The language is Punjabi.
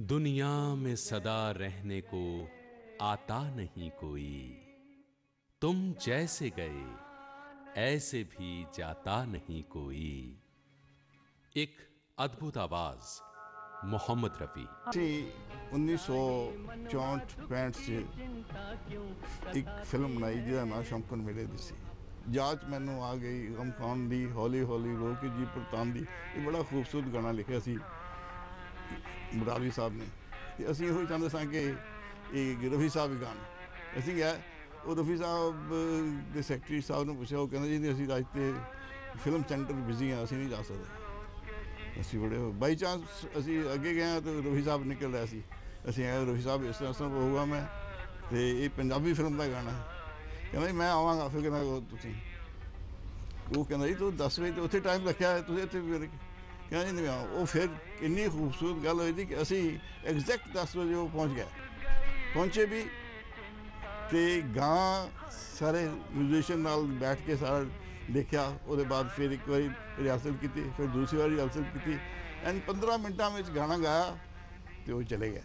दुनिया में सदा रहने को आता नहीं कोई। तुम जैसे गए, ऐसे भी जाता नहीं कोई। एक अद्भुत आवाज़, मोहम्मद रफी। उन्नीस सौ चौंठ एक फ़िल्म बनाई जिसका ना शंकन मेले दी जाच मैं आ गई गम खान दी हौली हौली रोहित जी, प्रतान दी। ये बड़ा खूबसूरत गाना लिखा सी। ਮੁਰਾਰੀ ਸਾਹਿਬ ਨੇ। ਤੇ ਅਸੀਂ ਇਹੋ ਹੀ ਚਾਹੁੰਦੇ ਸਾਂ ਕਿ ਇਹ ਰਫੀ ਸਾਹਿਬ ਹੀ ਗਾਣ। ਅਸੀਂ ਗਏ ਉਹ ਰਫੀ ਸਾਹਿਬ ਦੇ ਸੈਕਟਰੀ ਸਾਹਿਬ ਨੂੰ ਪੁੱਛਿਆ, ਉਹ ਕਹਿੰਦਾ ਜੀ, ਨਹੀਂ, ਅਸੀਂ ਅੱਜ ਤੇ ਫਿਲਮ ਸੈਂਟਰ ਬਿਜ਼ੀ ਆ ਅਸੀਂ ਨਹੀਂ ਜਾ ਸਕਦੇ। ਅਸੀਂ ਬੜੇ ਬਾਈ ਚਾਂਸ ਅਸੀਂ ਅੱਗੇ ਗਏ ਹਾਂ ਤੇ ਰੋਹੀ ਸਾਹਿਬ ਨਿਕਲ ਰਿਹਾ ਸੀ। ਅਸੀਂ ਆਏ ਰਫੀ ਸਾਹਿਬ ਇਸ ਤਰ੍ਹਾਂ ਇਸ ਹੋਊਗਾ ਮੈਂ ਤੇ ਇਹ ਪੰਜਾਬੀ ਫਿਲਮ ਦਾ ਗਾਣਾ ਕਹਿੰਦਾ ਜੀ, ਮੈਂ ਆਵਾਂਗਾ, ਫਿਰ ਕਹਿੰਦਾ ਤੁਸੀਂ। ਉਹ ਕਹਿੰਦਾ ਜੀ, ਤੂੰ 10 ਵਜੇ ਤੇ ਉੱਥੇ ਟਾਈਮ ਰੱਖਿਆ ਹੈ, ਤੁਸੀਂ ਇੱਥੇ ਫਿਰ ਕਹਿੰਦੇ ਉਹ ਫਿਰ ਇੰਨੀ ਖੂਬਸੂਰਤ ਗੱਲ ਹੋਈ ਸੀ ਕਿ ਅਸੀਂ ਐਗਜ਼ੈਕਟ 10 ਵਜੇ ਉਹ ਪਹੁੰਚ ਗਏ। ਪਹੁੰਚੇ ਵੀ ਤੇ ਗਾਂ ਸਾਰੇ ਮਿਊਜ਼ੀਸ਼ੀਅਨ ਨਾਲ ਬੈਠ ਕੇ ਸਾਰਾ ਦੇਖਿਆ, ਉਹਦੇ ਬਾਅਦ ਫਿਰ ਇੱਕ ਵਾਰੀ ਰਿਹਰਸਲ ਕੀਤੀ, ਫਿਰ ਦੂਸਰੀ ਵਾਰੀ ਰਿਹਰਸਲ ਕੀਤੀ ਐਂਡ 15 ਮਿੰਟਾਂ ਵਿੱਚ ਗਾਣਾ ਗਾਇਆ ਤੇ ਉਹ ਚਲੇ ਗਏ।